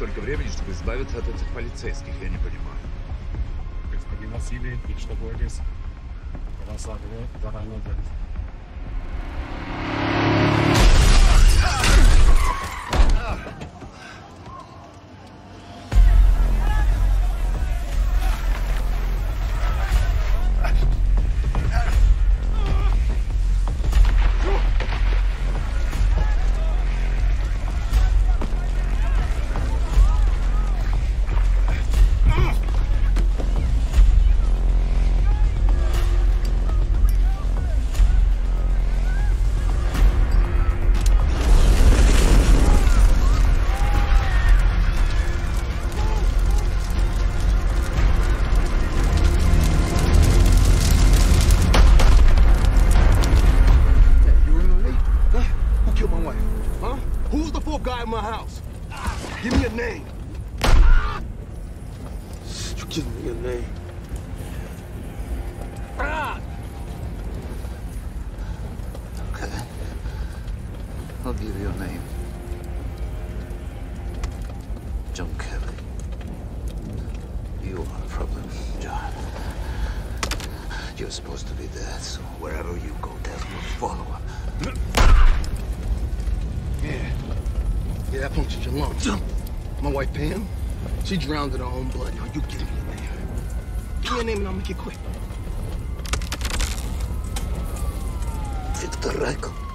столько времени, чтобы избавиться от этих полицейских, я не понимаю. Господин Василий, и что будет? Рассадываю, заранее guy in my house? Give me a name. Give me a name. Okay. I'll give you a name. John Kelly. You are a problem, John. You're supposed to be dead, so wherever Yeah, that punctured your lungs. My wife Pam, she drowned in her own blood. Now you give me a name. Give me a name and I'll make it quick. Victor Rykov.